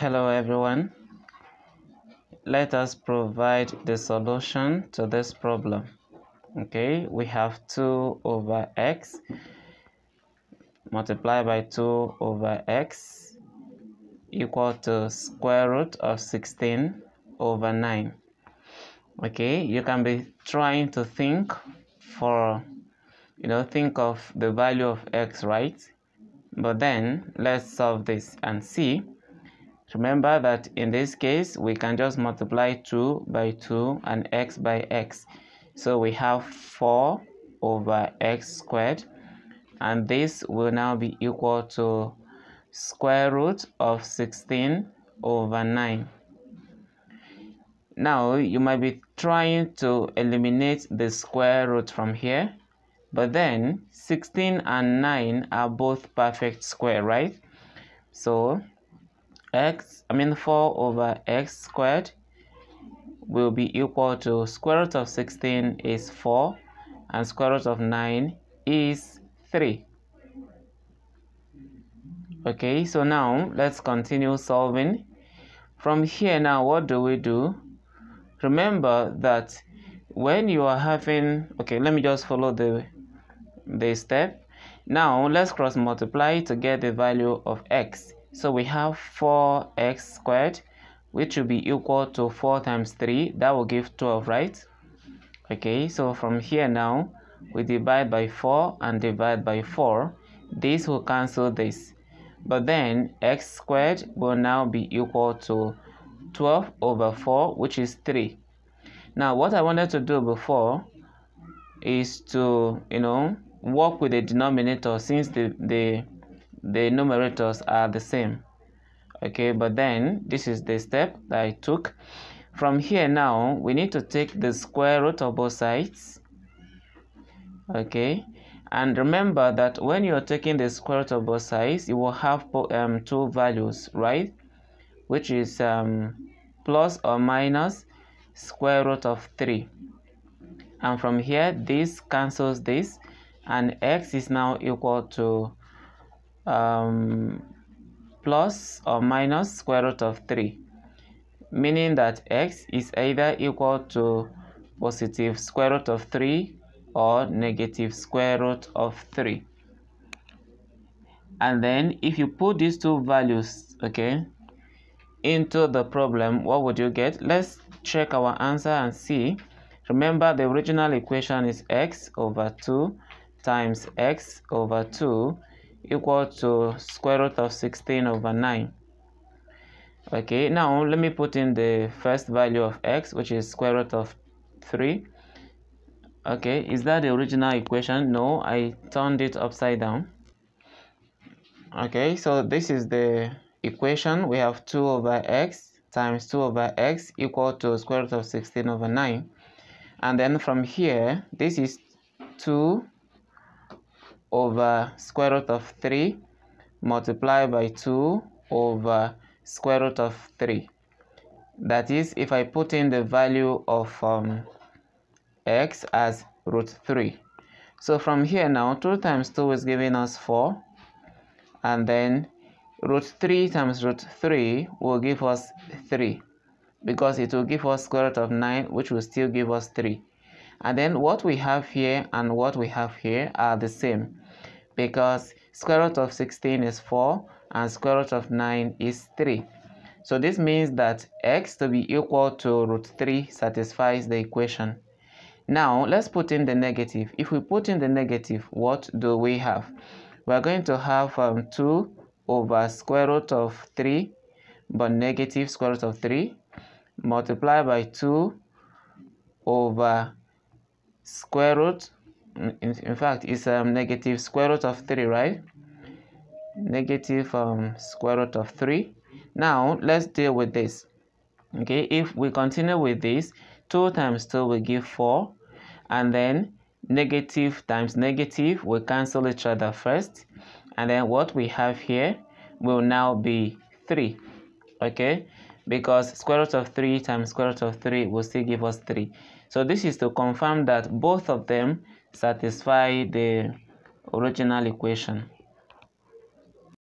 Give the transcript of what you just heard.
Hello everyone. Let us provide the solution to this problem. Okay, we have 2 over x multiplied by 2 over x equal to square root of 16 over 9. Okay, you can be trying to think for, you know, think of the value of x, right? But then let's solve this and see Remember that in this case, we can just multiply 2 by 2 and x by x. So we have 4 over x squared. And this will now be equal to square root of 16 over 9. Now, you might be trying to eliminate the square root from here. But then, 16 and 9 are both perfect square, right? So, x I mean 4 over x squared will be equal to square root of 16 is 4 and square root of 9 is 3 okay so now let's continue solving. From here now what do we do? Remember that when you are having okay let me just follow the the step. Now let's cross multiply to get the value of x so we have 4x squared, which will be equal to 4 times 3. That will give 12, right? Okay, so from here now, we divide by 4 and divide by 4. This will cancel this. But then x squared will now be equal to 12 over 4, which is 3. Now, what I wanted to do before is to, you know, work with the denominator since the, the the numerators are the same. Okay but then this is the step that I took. From here now we need to take the square root of both sides. Okay and remember that when you're taking the square root of both sides you will have um, two values right? Which is um, plus or minus square root of 3 and from here this cancels this and x is now equal to um, plus or minus square root of 3 meaning that x is either equal to positive square root of 3 or negative square root of 3 and then if you put these two values okay into the problem what would you get? Let's check our answer and see. Remember the original equation is x over 2 times x over 2 equal to square root of 16 over 9 okay now let me put in the first value of x which is square root of 3 okay is that the original equation? No i turned it upside down. Okay so this is the equation. We have 2 over x times 2 over x equal to square root of 16 over 9 and then from here this is 2 over square root of 3 multiplied by 2 over square root of 3. That is, if I put in the value of um, x as root 3. So from here now, 2 times 2 is giving us 4. And then root 3 times root 3 will give us 3. Because it will give us square root of 9, which will still give us 3. And then what we have here and what we have here are the same because square root of 16 is 4 and square root of 9 is 3. So this means that x to be equal to root 3 satisfies the equation. Now let's put in the negative. If we put in the negative, what do we have? We're going to have um, 2 over square root of 3 but negative square root of 3 multiplied by 2 over square root. In, in fact it's um, negative square root of 3 right? Negative um, square root of 3 now let's deal with this. Okay if we continue with this 2 times 2 will give 4 and then negative times negative will cancel each other first and then what we have here will now be 3 okay because square root of 3 times square root of 3 will still give us 3 so this is to confirm that both of them satisfy the original equation